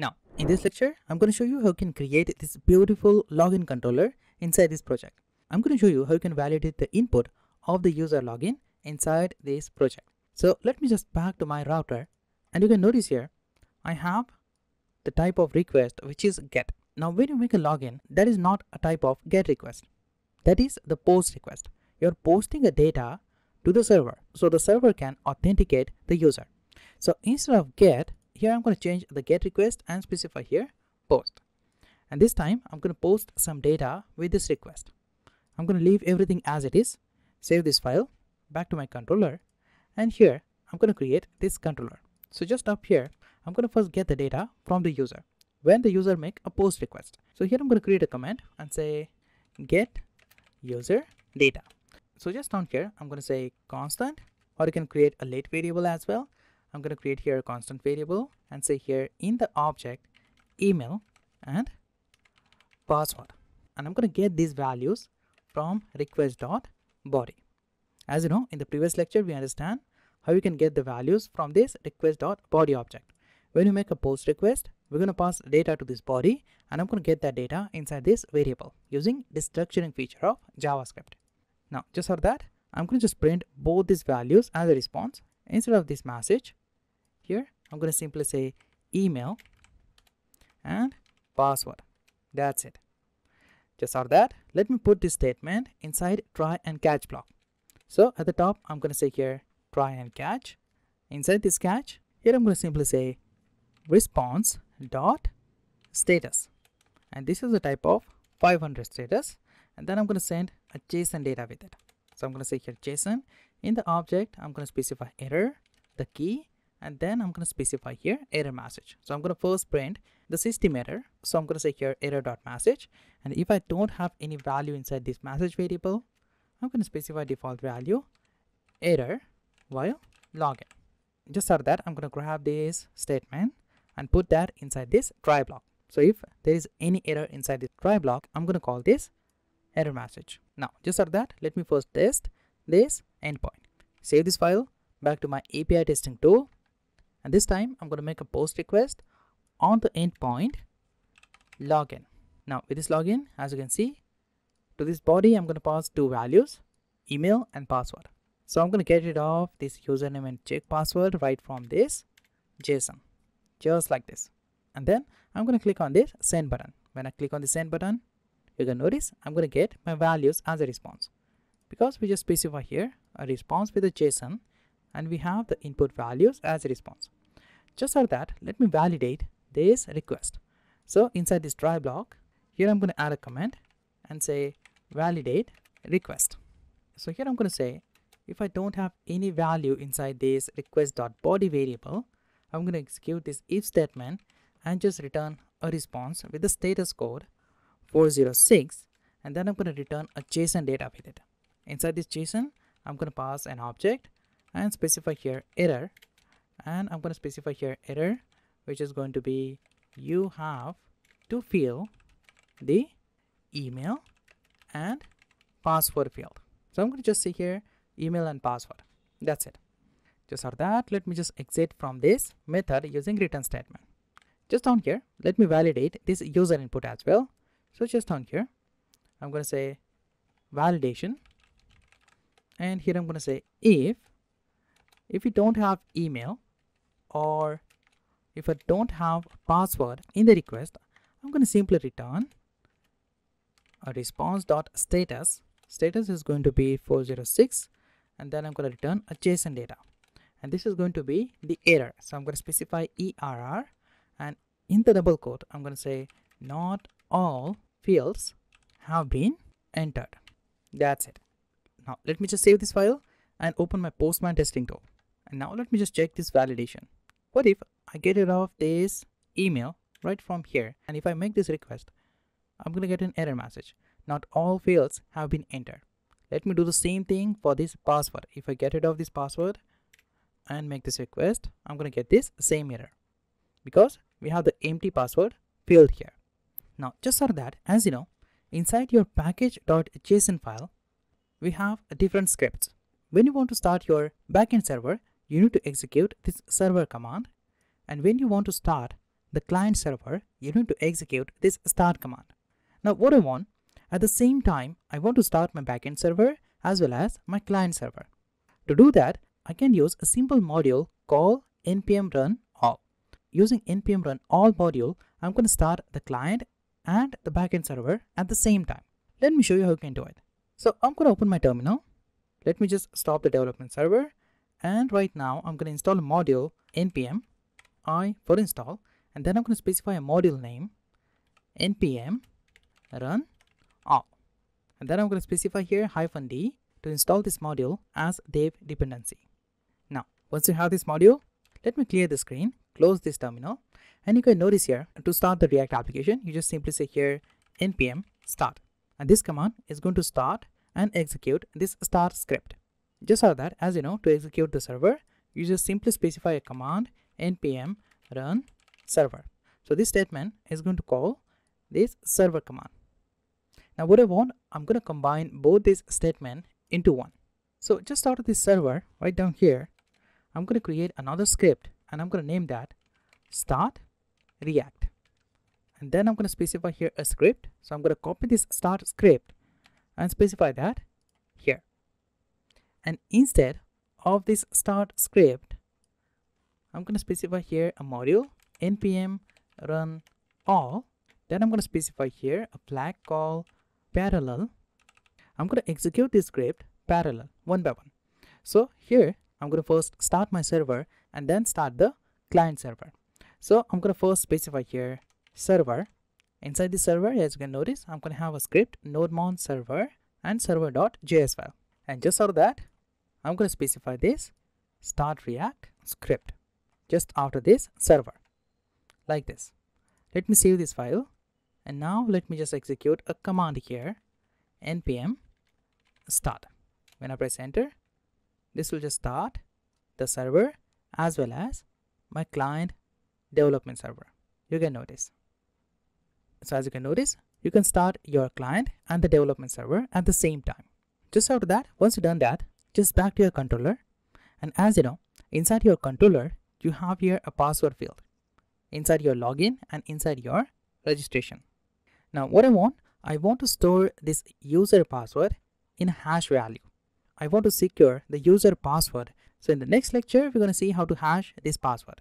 Now, in this lecture, I'm going to show you how you can create this beautiful login controller inside this project. I'm going to show you how you can validate the input of the user login inside this project. So let me just back to my router and you can notice here, I have the type of request which is get. Now when you make a login, that is not a type of get request. That is the post request. You're posting a data to the server so the server can authenticate the user. So instead of get, here I'm going to change the get request and specify here post. And this time I'm going to post some data with this request. I'm going to leave everything as it is, save this file back to my controller and here I'm going to create this controller. So just up here, I'm going to first get the data from the user when the user make a post request. So here I'm going to create a command and say get user data. So just down here, I'm going to say constant or you can create a let variable as well. I'm going to create here a constant variable and say here in the object email and password. And I'm going to get these values from request.body. As you know, in the previous lecture, we understand how you can get the values from this request.body object. When you make a post request, we're going to pass data to this body and I'm going to get that data inside this variable using destructuring feature of JavaScript. Now, just for that, I'm going to just print both these values as a response. Instead of this message, here, I'm going to simply say email and password. That's it. Just for that, let me put this statement inside try and catch block. So at the top, I'm going to say here try and catch. Inside this catch, here I'm going to simply say response dot status. And this is the type of 500 status. And then I'm going to send a JSON data with it. So I'm going to say here JSON. In the object, I'm going to specify error, the key, and then I'm going to specify here error message. So I'm going to first print the system error. So I'm going to say here error dot message. And if I don't have any value inside this message variable, I'm going to specify default value error while login. Just for that, I'm going to grab this statement and put that inside this try block. So if there is any error inside this try block, I'm going to call this error message. Now, just for that, let me first test this endpoint. Save this file back to my API testing tool. And this time, I'm going to make a post request on the endpoint login. Now, with this login, as you can see, to this body, I'm going to pass two values, email and password. So I'm going to get rid of this username and check password right from this JSON, just like this. And then I'm going to click on this send button. When I click on the send button, you can notice I'm going to get my values as a response because we just specify here a response with a JSON and we have the input values as a response. Just like that, let me validate this request. So inside this try block, here I'm going to add a comment and say validate request. So here I'm going to say if I don't have any value inside this request.body variable, I'm going to execute this if statement and just return a response with the status code 406 and then I'm going to return a JSON data with it. Inside this JSON, I'm going to pass an object and specify here error and I'm going to specify here error which is going to be you have to fill the email and password field. So I'm going to just say here email and password. That's it. Just for that, let me just exit from this method using return statement. Just down here, let me validate this user input as well. So just down here, I'm going to say validation. And here I'm going to say if, if you don't have email or if I don't have password in the request, I'm going to simply return a response dot status. Status is going to be 406 and then I'm going to return a JSON data. And this is going to be the error. So I'm going to specify ERR and in the double quote, I'm going to say not all fields have been entered. That's it. Now let me just save this file and open my Postman testing tool. And now let me just check this validation. What if I get rid of this email right from here and if I make this request, I'm going to get an error message. Not all fields have been entered. Let me do the same thing for this password. If I get rid of this password and make this request, I'm going to get this same error because we have the empty password field here. Now, just for that, as you know, inside your package.json file, we have different scripts. When you want to start your backend server, you need to execute this server command. And when you want to start the client server, you need to execute this start command. Now what I want, at the same time, I want to start my backend server as well as my client server. To do that, I can use a simple module called npm run all. Using npm run all module, I'm going to start the client and the backend server at the same time. Let me show you how you can do it. So I'm going to open my terminal. Let me just stop the development server. And right now I'm going to install a module npm i for install. And then I'm going to specify a module name npm run all. And then I'm going to specify here hyphen d to install this module as dev dependency. Now, once you have this module, let me clear the screen, close this terminal, and you can notice here to start the React application, you just simply say here npm start. And this command is going to start and execute this start script. Just so that, as you know, to execute the server, you just simply specify a command npm run server. So this statement is going to call this server command. Now what I want, I'm going to combine both this statement into one. So just out of this server right down here, I'm going to create another script and I'm going to name that start react. And then I'm going to specify here a script. So I'm going to copy this start script and specify that. And instead of this start script, I'm going to specify here a module npm run all. Then I'm going to specify here a flag call parallel I'm going to execute this script parallel one by one. So here I'm going to first start my server and then start the client server. So I'm going to first specify here server. Inside the server, as you can notice, I'm going to have a script nodemon server and server.js file. And just out of that, I'm going to specify this start react script just after this server like this. Let me save this file and now let me just execute a command here npm start. When I press enter, this will just start the server as well as my client development server. You can notice. So as you can notice, you can start your client and the development server at the same time. Just after that, once you've done that, just back to your controller. And as you know, inside your controller, you have here a password field inside your login and inside your registration. Now what I want, I want to store this user password in a hash value. I want to secure the user password. So in the next lecture, we're going to see how to hash this password.